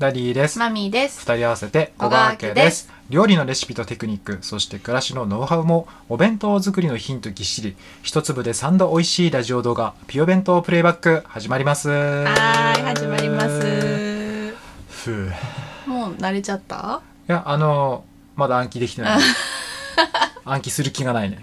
ダディです。マミーです。二人合わせて小小川家でですす。料理のレシピとテクニック、そして暮らしのノウハウも、お弁当作りのヒントぎっしり、一粒で三度美味しいラジオ動画、ピオ弁当プレイバック、始まります。はい、始まります。ふう。いもう慣れちゃった？や、あの、まだ暗記できてない。暗記する気がないね。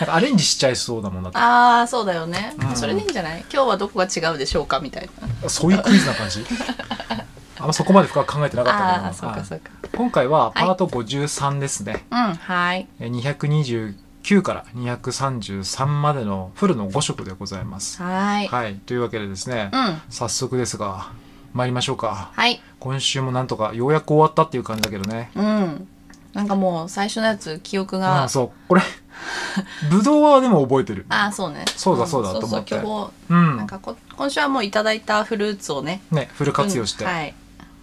なんかアレンジしちゃいそうだもんだって。ああ、そうだよね、うんそれでいいんじゃない？今日はどこが違うでしょうか？みたいな。そういうクイズな感じ あんまそこまで深く考えてなかったああー、そうかそうか。今回はパート53ですね。うん、はい。えー229から233までのフルの5色でございます。はーい。はい。というわけでですね、うん、早速ですが、参りましょうか。はい。今週もなんとかようやく終わったっていう感じだけどね。うん。なんかもう最初のやつ記憶あがあ、そう。これ、ぶどうはでも覚えてる。ああそうね。そうだそうだんと思って。そうそうう今日なん。ん。かこ今週はもういただいたフルーツをね。ね、フル活用してうんはい。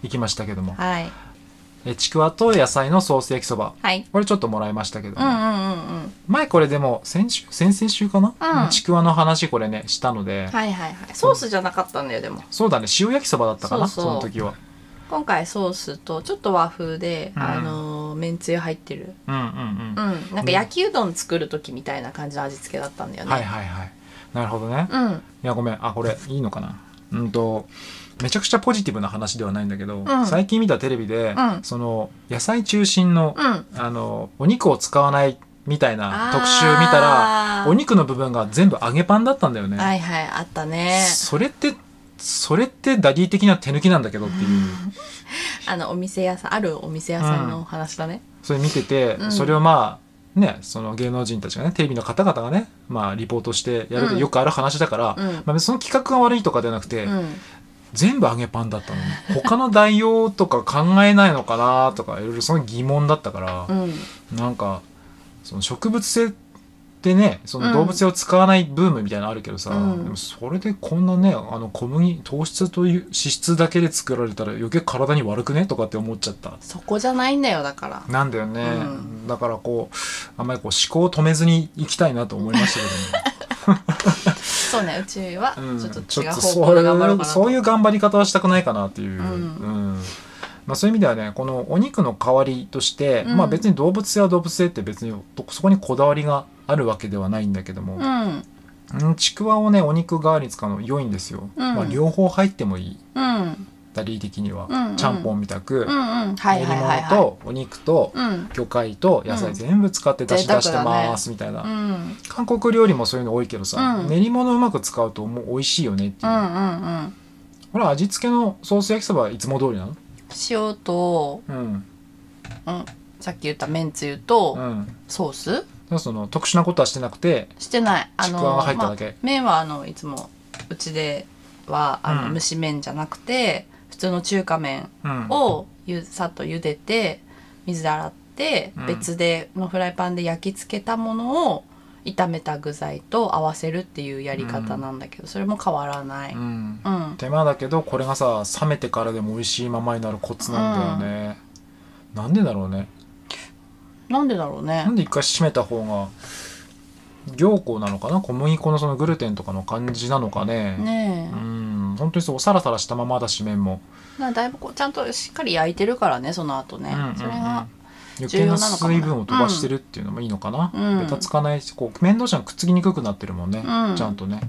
いきましたけども。はい。えちくわと野菜のソース焼きそば。はい。これちょっともらいましたけども、うんうんうんうん。前これでも先週先々週かな、うん。ちくわの話これねしたので、はいはいはい。ソースじゃなかったんだよでも。そうだね塩焼きそばだったかなその時は。今回ソースとちょっと和風で、うん。あのーめんつゆ入ってる。うんうんうん、うん。なんか焼きうどん作る時みたいな感じの味付けだったんだよね。はいはいはい。なるほどね、いうん。やごめん。あこれいいのかな。うんとめちゃくちゃポジティブな話ではないんだけど、うん。最近見たテレビで、うん。その野菜中心の,、うん。あのお肉を使わないみたいな特集見たらあーお肉の部分が全部揚げパンだったんだよね、はいはいあったね。それってそれってダディ的な手抜きなんだけどっていう。あのお店屋さんあるお店屋さんの話だね、それ見てて、うん。それをまあねその芸能人たちがねテレビの方々がねまあリポートしてやるうん。とよくある話だから、うん。まあ、その企画が悪いとかではなくて、うん。全部揚げパンだったのに他の代用とか考えないのかなとかいろいろその疑問だったからう、ん。なんかその植物性ってねその動物性を使わないブームみたいなのあるけどさ、うん。でもそれでこんなねあの小麦糖質という脂質だけで作られたら余計体に悪くね？とかって思っちゃった。そこじゃないんだよだから。なんだよね、うん。だからこうあんまりこう思考を止めずに行きたいなと思いました そうねうちはちょっと違う方向で頑張ろうかなうそういう頑張り方はしたくないかなっていう、うん。うん。まあ、そういう意味ではねこのお肉の代わりとして、うん。まあ別に動物性は動物性って別にそこにこだわりがあるわけではないんだけども、うん。うんちくわをねお肉代わりに使うの良いんですよ、うん。まあ、両方入ってもいい。うん。ダリー的には、うんうん。ちゃんぽんみたく、練り物とお肉と魚介と野菜全部使って出し出してますみたいな、うん。韓国料理もそういうの多いけどさ、うん。練り物うまく使うともう美味しいよねっていう。う、んうんうん。これ味付けのソース焼きそばはいつも通りなの？塩と、うん。うん、さっき言っためんつゆとうん。ソースその特殊なことはしてなくてしてない。あちくわが入っただけ。まあ麺はあのいつもうちではあの、うん。蒸し麺じゃなくて普通の中華麺うん。をゆさっと茹でて水で洗って、うん。別でのフライパンで焼き付けたものを炒めた具材と合わせるっていうやり方なんだけど、それも変わらない、ううん。ん手間だけどこれがさ冷めてからでも美味しいままになるコツなんだよね、なんでだろうねなんでだろうね。なんで一回締めた方が凝固なのかな？小麦粉のそのグルテンとかの感じなのかね？ねえ、うん。本当にそうサラサラしたままだし麺も。なだいぶこうちゃんとしっかり焼いてるからねその後ね、うんうんうんそれが余計な水分を飛ばしてるっていうのもいいのかな、うん。ベタつかないしこう麺同士がくっつきにくくなってるもんね、うん。ちゃんとね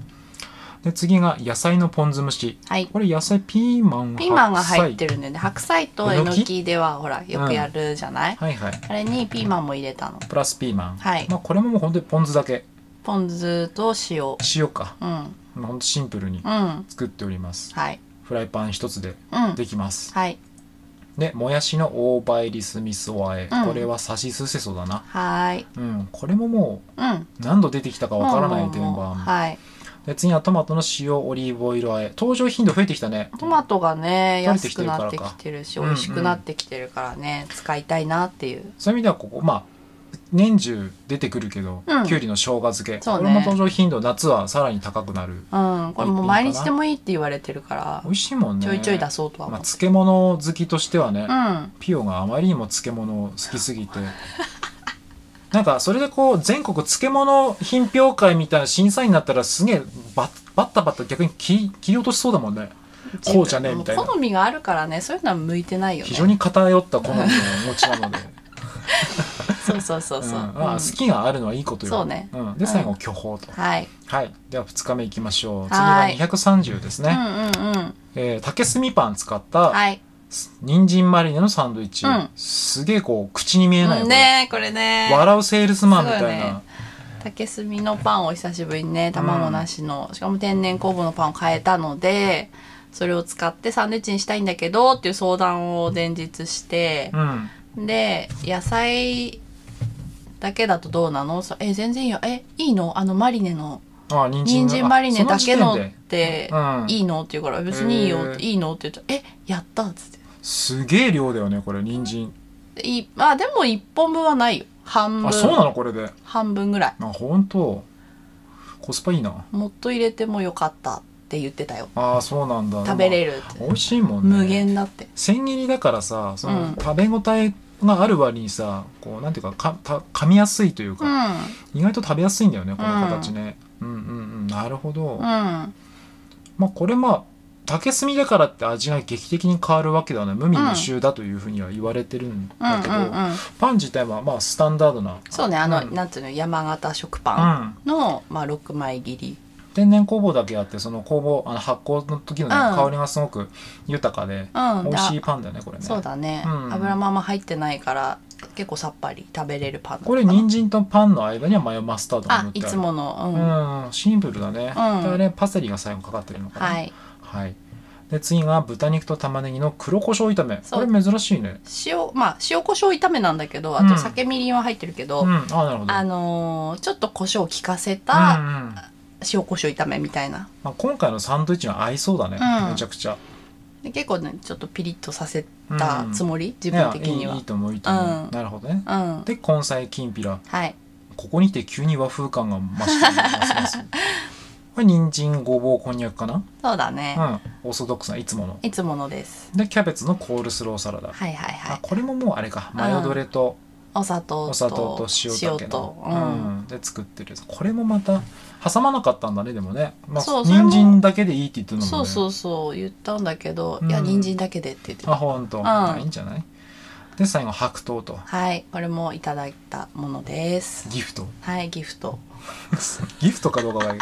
で次が野菜のポン酢蒸し。はい。これ野菜ピーマンピーマンが入ってるるんだよね。白菜とえのきではほらよくやるじゃない、はいはい。あれにピーマンも入れたの。プラスピーマン、はい。まあ、これももう本当にポン酢だけ。ポン酢と塩。塩か、うん。まあ、ほんとシンプルにうん。作っております。はい。フライパン一つでうん。できます、はい。でもやしの大葉入り酢味噌和え、うん。これはさしすせそだな。はーい。うん。これももうん。う何度出てきたかわからないもう天もうもう板はいで次はトマトの塩オリーブオイル和え。登場頻度増えてきたね。トマトがね安くなってきてるしうん美味しくなってきてるからね、使いたいなっていう。そういう意味ではここまあ年中出てくるけど、うん。きゅうりの生姜漬け、そうね。これも登場頻度夏はさらに高くなる。うんこれもう毎日でもいいって言われてるから美味しいもんね。ちょいちょい出そうとはまあ、漬物好きとしてはね、うん。ピオがあまりにも漬物好きすぎて なんかそれでこう全国漬物品評会みたいな審査員になったらすげえバッバッタバッタ逆に切り切り落としそうだもんね。こうじゃねえみたいな。好みがあるからねそういうのは向いてないよね。非常に偏った好みをお持ちなので。そうそうそうそう、うん。まあ、好きがあるのはいいことよ。そうね。ん、で最後巨峰と、はい。はい。では2日目いきましょう。次ははい。230ですね、うんうんうん。えー竹炭パン使ったはい人参マリネのサンドイッチ、うん。すげえこう口に見えない、これ。ねえこれね。笑うセールスマンみたいな、竹炭のパンを久しぶりにね卵なしの、しかも天然酵母のパンを買えたのでそれを使ってサンドイッチにしたいんだけどっていう相談を前日して。う、ん。で野菜だけだとどうなの？え全然いいよ。えいいの？あのマリネのあ人人参マリネだけのってうん。いいのって言うから別にいいよっていいのって言ったらえやったっつって。すげえ量だよねこれ人参。いいあでも1本分はないよ。半あそうな分のこれで。半分ぐらい。あ本当。コスパいいな。もっと入れてもよかったって言ってたよ。あそうなんだ。食べれるって。美味しいもんね。無限だって。千切りだからさその、うん。食べ応えがある割にさこうなんていうかかた噛みやすいといううか、ん。意外と食べやすいんだよねこの形ね、うん、うんうんなるほど、うん。まあこれまあ竹炭だからって味が劇的に変わるわけではない。無味無臭だというふうには言われてるんうんだけど、うんうんパン自体はまあスタンダードなそうねあの、うん。なんていうの山形食パンうん、の、まあ、6枚切り。天然酵母だけあってその酵母あの発酵の時の、ねうん。香りがすごく豊かで、うん。美味しいでパンだよねこれね。そうだね、うん。油もあんま入ってないから結構さっぱり食べれるパンこれ人参とパンの間にはマヨマスタードが塗ってあいつものうん、うん、シンプルだね、うん。であれパセリが最後かかってるのかな。はい。はい。で次が豚肉と玉ねぎの黒胡椒炒め。これ珍しいね。塩まあ塩コショウ炒めなんだけどあうん。と酒みりんは入ってるけど、うん。あなるほど。あのーちょっと胡椒を効かせうん。たうん。塩コショウ炒めみたいな。まあ、今回のサンドイッチが合いそうだね、うん。めちゃくちゃ。で結構ねちょっとピリッとさせたつもり、自分的には。いやいと思ういいと思う、うん。なるほどね。うん。で根菜きんぴら。はい。ここにて急に和風感が増してます これ人参ごぼうこんにゃくかな？そうだね。う、ん。オーソドックスないつもの。いつものです。でキャベツのコールスローサラダ、はいはいはい。あこれももうあれか。マヨドレとお砂糖とお砂糖と塩だけの。と、ううん。んで作ってるこれもまた挟まなかったんだねでもね、まあ、そう人参だけでいいって言ってるのもね。そうそうそう言ったんだけど、うん。いや人参だけでって言ってあたほん。と、んあいいんじゃない？で最後白桃と。はいこれもいただいたものです。ギフト？はいギフト。ギフトかどうかは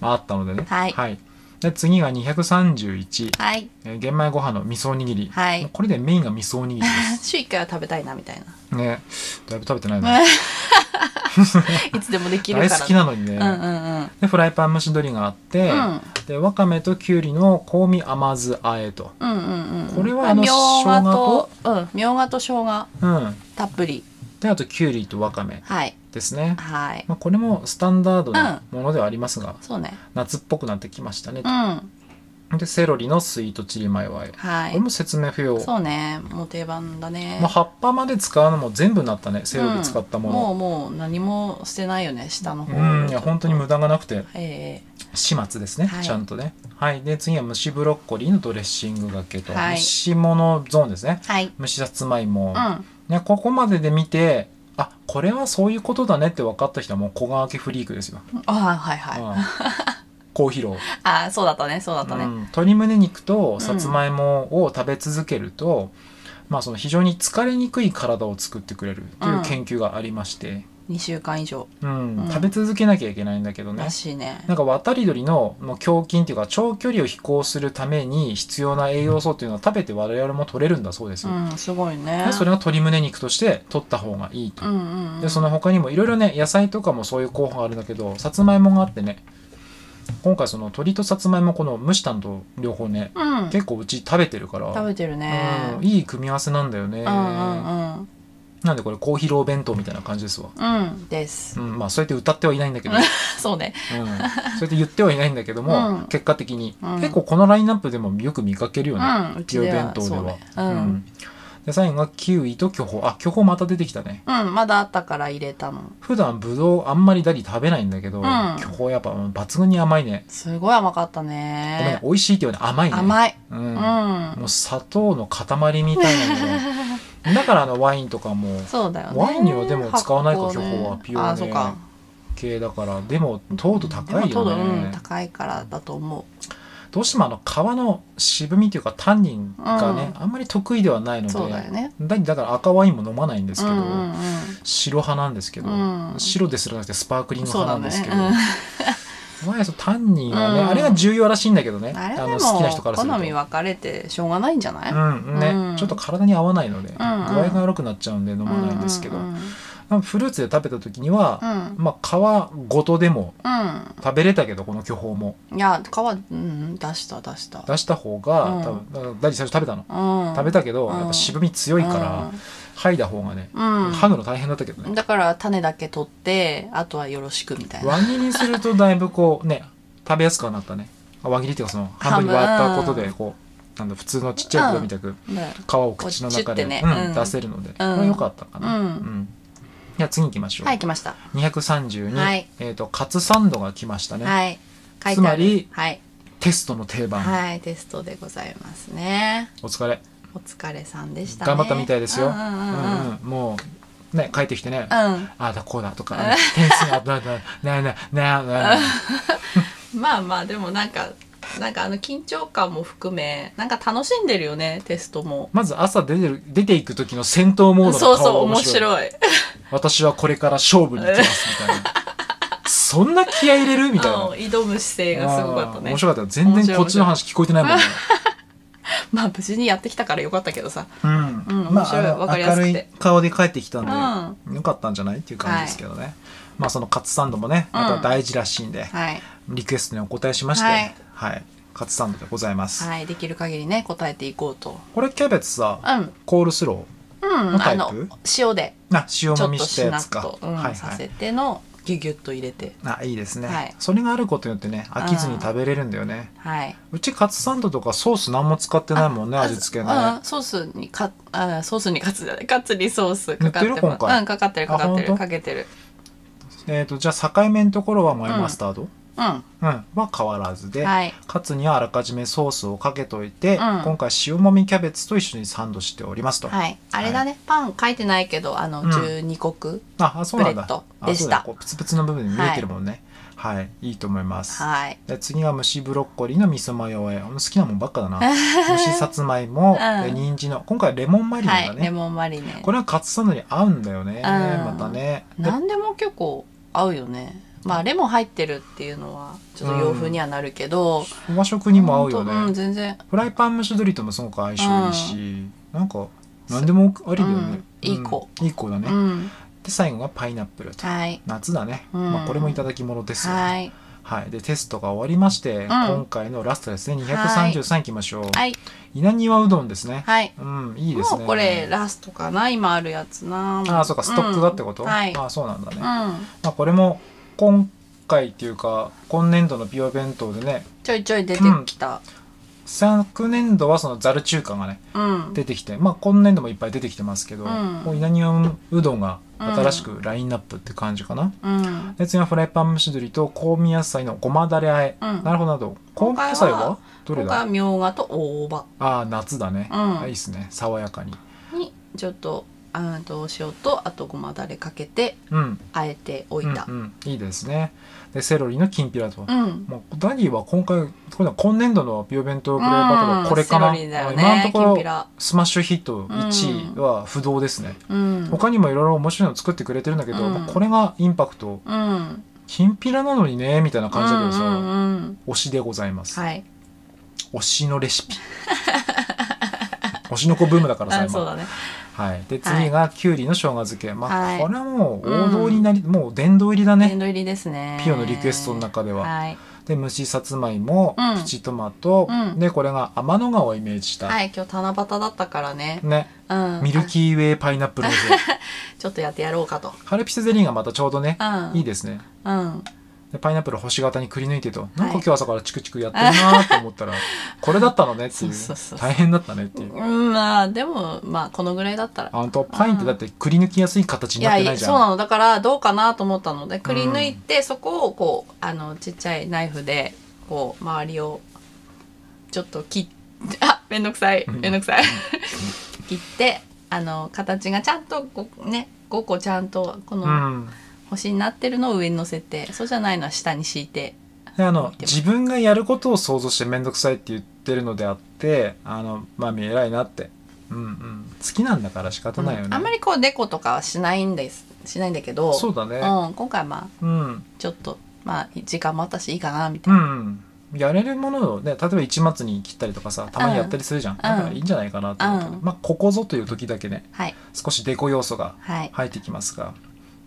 あったのでね。はいで次が231、はい。えー玄米ご飯の味噌おにぎり、はい。もうこれでメインが味噌おにぎりで週1回は食べたいなみたいな。すねだいぶ食べてないな。いつでもできるから。大好きなのにね、うんうんうん。でフライパン蒸し鶏があって、うん。でわかめときゅうりの香味甘酢あえと。うんうんうんこれはあのみょうがと生うんみょうがと生姜うん。たっぷり。であときゅうりとわかめ。はいですね、はい。まあ、これもスタンダードなものではありますが、そうね。夏っぽくなってきましたね。う、ん。でセロリのスイートチリマヨあえ、はい。これも説明不要。そうね。もう定番だね。もう葉っぱまで使うのも全部なったね。セロリ使ったもの、うん。もうもう何も捨てないよね。下の方。うん。いや本当に無駄がなくて。え始末ですね、はい。ちゃんとね。はい。で次は蒸しブロッコリーのドレッシングがけと、はい。蒸し物ゾーンですね。えはい。蒸しさつまいも、うん。ね、ここまでで見てあこれはそういうことだねって分かった人はもう小川家フリークですよ、あはいはい。うん。好疲労、あそうだったねそうだったね。うん。鶏胸肉とさつまいもを食べ続けると、まあ、その非常に疲れにくい体を作ってくれるという研究がありまして、2週間以上。うん。うん。食べ続けなきゃいけないんだけどね。らしいね。なんか渡り鳥のもう胸筋っていうか長距離を飛行するために必要な栄養素っていうのは食べて我々も取れるんだそうですよ、うんすごいね。でそれが鶏胸肉として取った方がいいと、うん。うんうんでその他にもいろいろね野菜とかもそういう候補があるんだけどさつまいもがあってね今回その鶏とさつまいもこの蒸したのと両方ねうん。結構うち食べてるから食べてるね。うんいい組み合わせなんだよね、うんうんうんなんでこれコーヒーロー弁当みたいな感じですわ、うん。です。うん、まあそうやって歌ってはいないんだけど、うん、そうね。そうやって言ってはいないんだけども、うん。結果的に、うん。結構このラインナップでもよく見かけるよね、うんピオ弁当では。そうね。うん。で最後がキウイと巨峰あ巨峰また出てきたね。うんまだあったから入れたの。普段ぶどうあんまりダディ食べないんだけど、ん。巨峰やっぱうん抜群に甘いね。すごい甘かったごめんねね美味しいって言うね。甘いね。甘い。うん。うん。もう砂糖の塊みたいなのが だからあのワインとかもそうだよね。ワインにはでも使わないかね巨峰は。ピオあそうか。系だから。でも糖度高いよでも糖度うんね高いからだと思う。どうしてもあの皮の渋みというかタンニンがね、あんまり得意ではないのでだよね。だだから赤ワインも飲まないんですけど、うんうんうん。白派なんですけど、うん。白ですらなくてスパークリング派なんですけど、だねうんまあそうタンニンはね、うん。あれが重要らしいんだけどね。あの好きな人からすると。も好み分かれてしょうがないんじゃない、うん。ね、うん。ちょっと体に合わないので、んうん。具合が悪くなっちゃうんで飲まないんですけど、うんうんまあフルーツで食べた時には、うん。まあ皮ごとでもうん。食べれたけどこの巨峰も。いや皮、うん、出した出した。出した方が、うん。多分ダディ最初食べたの、うん。食べたけど、うんやっぱ渋み強いから、剥いだ方がね、うん、剥ぐの大変だったけどね、だから種だけ取ってあとはよろしくみたいな。輪切りにするとだいぶこうね食べやすくはなったね。あ輪切りっていうかその半分に割ったことでこうなんだ普通のちっちゃいぶどうみたくね。皮を口の中で、ねうんうん出せるので、これは良かったかな、うん。じゃあ次行きましょう、はい来ました。232、はい。えっ、とカツサンドが来ましたね、はい。書いてある。つまりはい、テストの定番、はい、テストでございますね。お疲れお疲れさんでしたね。頑張ったみたいですよ、うんもうね帰ってきてね、うん。ああだこうだとか、ね、点数がだだなななななまあまあでもなんかなんかあの緊張感も含めなんか楽しんでるよねテストも。まず朝出てる出ていく時の戦闘モードのそうそう面面白い。私はこれから勝負に行きますみたいな。そんな気合い入れる？みたいな。うん挑む姿勢がすごかったね。面白かった。全然こっちの話聞こえてないもんねまあ無事にやってきたからよかったけどさ。うん。うんま面白い。ああのわかりやすくて。明るい顔で帰ってきたんで、うよかったんじゃないっていう感じですけどね、まあそのカツサンドもねまた大事らしいんで、はい。リクエストにお答えしましてはい。はい、カツサンドでございます、はい。できる限りね答えていこうと。これキャベツさ、うん。コールスロうん。あの塩で。ーあ塩もみしたやつか。と、うんはいさせはいてのギュギュッと入れて。あいいですね、はい。それがあることによってね飽きずに食べれるんだよね、はい。うちカツサンドとかソース何も使ってないもんね味付けねうんソースにかあソースにカツじゃない。カツにソースかかってる?うんかかってるかかってる。かけてる。えっ、とじゃあ境目のところはマイマスタード、うんうん。は変わらずで、はい。カツにはあらかじめソースをかけといて、うん。今回塩もみキャベツと一緒にサンドしておりますと、はい。あれだね。パン書いてないけどあのうん。12国ああそうなんだ。でしたそうだ。こうプツプツの部分に見えてるもんね。はい、い、いと思います、はい。で次は蒸しブロッコリーの味噌マヨ和え好きなもんばっかだな。蒸しさつまいも、うん。で人参の。今回レモンマリネだね、はい。レモンマリネ。これはカツサンドに合うんだよね、またね。で何でも結構合うよねまあレモン入ってるっていうのはちょっと洋風にはなるけど、和食にも合うよね、うん全然。フライパン蒸し鶏ともすごく相性いいし、なんか何でもありだよね、うんいい子。うんいい子だね、うん。で最後がパイナップルと。はい。夏だね、うん。まあ、これもいただき物ですよ、はい。はい、でテストが終わりまして、今回のラストですね。233いきましょう、はい。稲庭うどんですね、はい。うんいいですね。もうこれラストかな。今あるやつな。ああそうかストックがってこと、うん。はい。ああそうなんだね、うん。まあ、これも今回っていうか今年度のピュア弁当でねちょいちょい出てきた。昨年度はそのざる中華がねうん。出てきてまあ今年度もいっぱい出てきてますけど、うん。こう稲庭うどんが新しくラインナップって感じかな、うん。で次はフライパン蒸し鶏と香味野菜のごまだれあえ、うん。なるほど。など香味野菜は？どれだ？みょうがと大葉。ああ夏だね、うん。あいいっすね。爽やかに。にちょっとあと塩とあとごまだれかけてうん。あえておいた。うんうん、いいですね。でセロリのきんぴらと、うん。もうダディは今回これ今年度のピオ弁当プレイバックはこれかな、うんセロリだよね今のところきんぴら。スマッシュヒット1位は不動ですね、うん。他にもいろいろ面白いの作ってくれてるんだけど、うん。まあこれがインパクト。うん。きんぴらなのにねみたいな感じだけどさ、うんうんうん推しでございます、はい。推しのレシピ。推しの子ブームだからさ 今。あそうだねはい、で次がきゅうりの生姜漬け、まあ、はい。これはもう王道になり、もう殿堂入りだね。殿堂入りですね。ピオのリクエストの中では、はい。で蒸しさつまいも、うん。プチトマト、うん。でこれが天の川をイメージした、はい今日七夕だったからね。ね。うん。ミルキーウェイパイナップル ちょっとやってやろうかと。ハルピスゼリーがまたちょうどね、うん。いいですね。うんでパイナップル星型にくり抜いてとなんか今日朝からチクチクやってるなと思ったら、これだったのねっていう。大変だったねっていう。うんまあでもまあこのぐらいだったら。あんとパインってだってくり抜きやすい形いになってないじゃん。やいやそうなの。だからどうかなと思ったのでくり抜いて、そこをこうあのちっちゃいナイフでこう周りをちょっと切っあめんどくさいうん。めんどくさい。切ってあの形がちゃんとこうね5個ちゃんとこうのん星になってるのを上に乗せてそうじゃないのは下に敷いてであの自分がやることを想像して面倒くさいって言ってるのであってあのマミ偉いなって。うんうん。好きなんだから仕方ないよね、うん。あんまりこうデコとかはしないんですしないんだけどそうだね。うん、今回はまあうん。ちょっとまあ時間もあったしいいかなみたういな、んやれるものをね例えば一末に切ったりとかさたまにやったりするじゃん、だからいいんじゃないかなと思うけまあここぞという時だけねはい。少しデコ要素がはい。入ってきますが。はい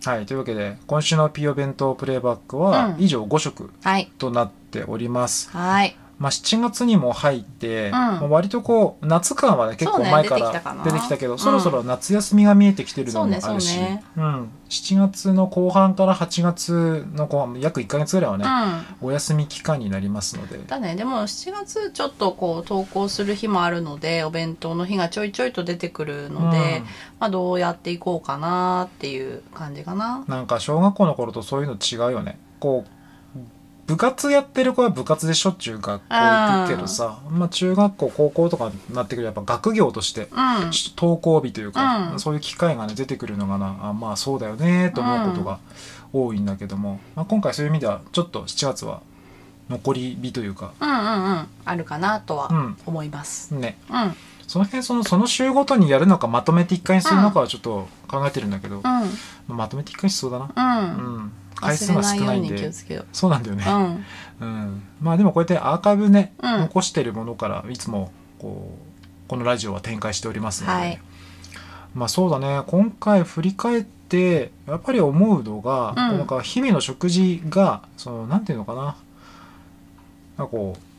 というわけで今週のピオ弁当プレイバックはうん。以上5色はい。となっております、はいまあ、7月にも入って、ん。まあ割とこう夏感はね結構前から出てきたけどうん。そろそろ夏休みが見えてきてるのもあるし、そうね。そうねうん、7月の後半から8月の後半約1か月ぐらいはね、うん。お休み期間になりますので。だね。でも7月ちょっとこう投稿する日もあるのでお弁当の日がちょいちょいと出てくるので、まあ、どうやっていこうかなっていう感じかな。うんなんか小学校の頃とそういうの違うよね。こう部活やってる子は部活でしょっちゅう学校行くけどさ、まあ、中学校高校とかになってくるとやっぱ学業としてうん。登校日というか、うん。そういう機会がね出てくるのがなあまあそうだよねと思うことが多いんだけども、まあ、今回そういう意味ではちょっと7月は残り日というかうんうんうん。あるかなとはうん。思います。ね。うんその辺そのその週ごとにやるのかまとめて一回にするのかはちょっと考えてるんだけど、まあまとめて一回にしそうだな、うん。ううん。ん、回数が少ないんで。そうなんだよね、ううん。うん。まあでもこうやってアーカイブね、うん。残してるものからいつもこうこのラジオは展開しておりますので、はい。まあそうだね。今回振り返ってやっぱり思うのが、うん。なんか日々の食事がそのなんていうのかな。なんかこう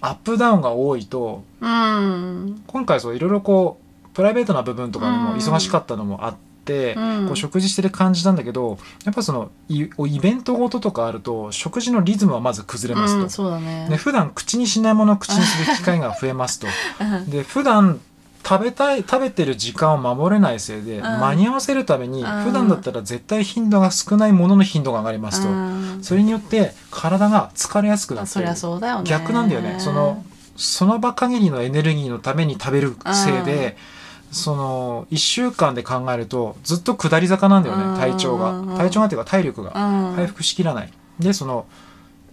アップダウンが多いとうん。今回そういろいろこうプライベートな部分とかでもうん。忙しかったのもあって、うん。こう食事してる感じなんだけどやっぱそのイイベントごととかあると食事のリズムはまず崩れますと。うんそうだね。で普段口にしないものを口にする機会が増えますと。うん。で普段食べたい食べてる時間を守れないせいで、ん。間に合わせるために、うん。普段だったら絶対頻度が少ないものの頻度が上がりますと、うんそれによって体が疲れやすくなって逆なんだよね。そのその場限りのエネルギーのために食べるせいで、その1週間で考えるとずっと下り坂なんだようん。ね体調が。体調がっていうか体力がうん。回復しきらない。でその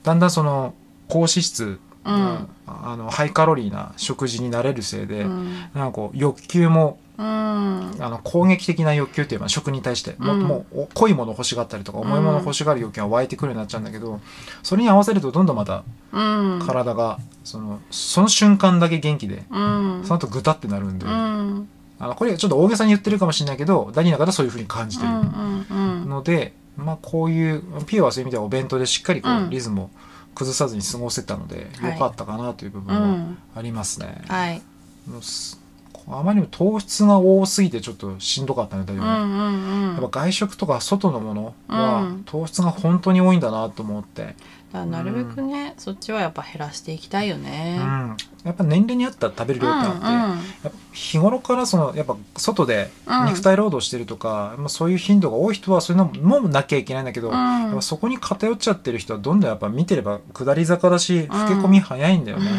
だんだんその高脂質、うん。あのハイカロリーな食事になれるせいで、うん。なんかこう欲求もうん。あの攻撃的な欲求っていうのは食に対しても,、うん。もうお濃いもの欲しがったりとか重いもの欲しがる欲求が湧いてくるようになっちゃうんだけどそれに合わせるとどんどんまたうん。体がそのその瞬間だけ元気でうん。その後グタってなるんで、うん。あのこれちょっと大げさに言ってるかもしれないけどダニーの方はそういうふうに感じてるうんうんうん。ので、まあこういうピオはそういう意味ではお弁当でしっかりこう、うん。リズムを崩さずに過ごせたので、はいよかったかなという部う分はんありますね。はいもうすあまりにも糖質が多すぎてちょっとしんどかったねだよね。うんうんうんやっぱ外食とか外のものはうん糖質が本当に多いんだなと思って、だからなるべくね、そっちはやっぱ減らしていきたいようん。ね。やっぱ年齢に合った食べる量ってあって、やっぱ日頃からそのやっぱ外でうん。肉体労働してるとか、まあ、そういう頻度が多い人はそういうのもなきゃいけないんだけど、うん。やっぱそこに偏っちゃってる人はどんどんやっぱ見てれば下り坂だし老け込み早いんだよね、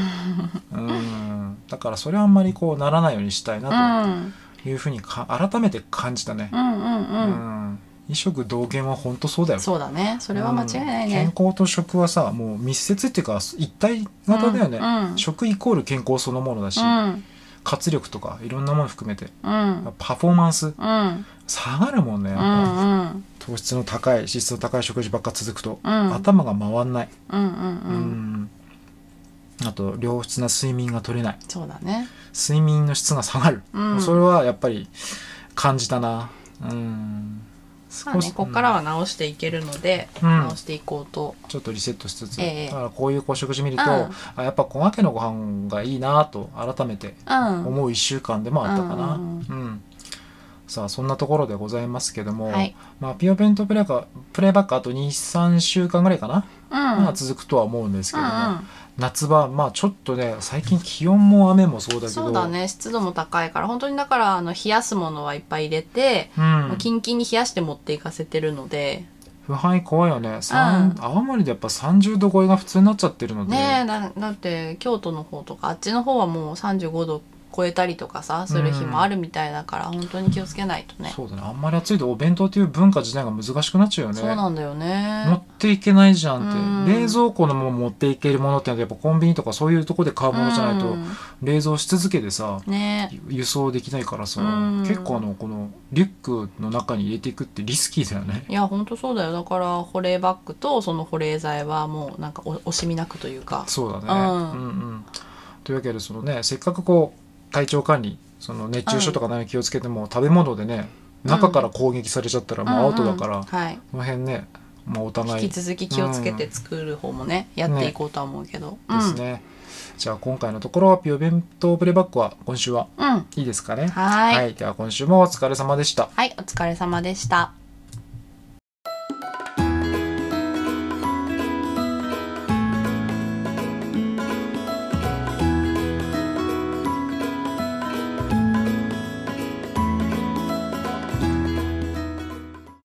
うん。だからそれはあんまりこうならないようにしたいうんなうん。というふうにか改めて感じたね、うんうんううんん異食同源は本当そうだよ。そうだね。それは間違いないうんね。健康と食はさもう密接っていうか一体型だよね、うん。うん。食イコール健康そのものだし、うん。活力とかいろんなもの含めて。うん。パフォーマンスうん。下がるもんね、うやっぱ。んうん。糖質の高い脂質の高い食事ばっか続くと、うん。頭が回んない、うん。あと良質な睡眠が取れない。そうだね。睡眠の質が下がる、うん。それはやっぱり感じたな。うんまあねここからは直していけるので、うん。直していこうと。ちょっとリセットしつつ、ええ。だからこういう食事見ると、うん。あやっぱ小分けのご飯がいいなと改めてうん。思う1週間でもあったかな、ううん。んさあそんなところでございますけども、はい。まあ、ピオベントプレイバックあと23週間ぐらいかな、うん。まあ、続くとは思うんですけども、うん夏場まあちょっとね最近気温も雨もそうだけど。そうだね。湿度も高いから。本当にだからあの冷やすものはいっぱい入れて、うん、キンキンに冷やして持っていかせてるので。腐敗怖いよね、うん。青森でやっぱ30度超えが普通になっちゃってるので、ねえだだって京都の方とかあっちの方はもう35度超えたりとかさする日もあるみたいだから、本当に気をつけないとね。そうだね。あんまり暑いとお弁当っていう文化自体が難しくなっちゃうよね。そうなんだよね。もっていけないじゃんって、うん。冷蔵庫のまま持っていけるものってやっぱコンビニとかそういうとこで買うものじゃないと、うん。冷蔵し続けてさね。輸送できないからさ、うん。結構あのこのリュックの中に入れていくってリスキーだよね。いやほんとそうだよ。だから保冷バッグとその保冷剤はもうなんかお惜しみなくというか。そうだね、うん。うんうん。というわけでそのねせっかくこう体調管理その熱中症とか何も気をつけても、食べ物でね中から攻撃されちゃったらもうアウトだから、うんうんはい。この辺ね、まあ、お互い。引き続き気をつけて作る方もね、やっていこうとは思うけど、ですね、じゃあ今回のところピオ弁当プレイバックは今週はうん、うん、いいですかねはい。では今週もお疲れ様でした。はい。お疲れ様でした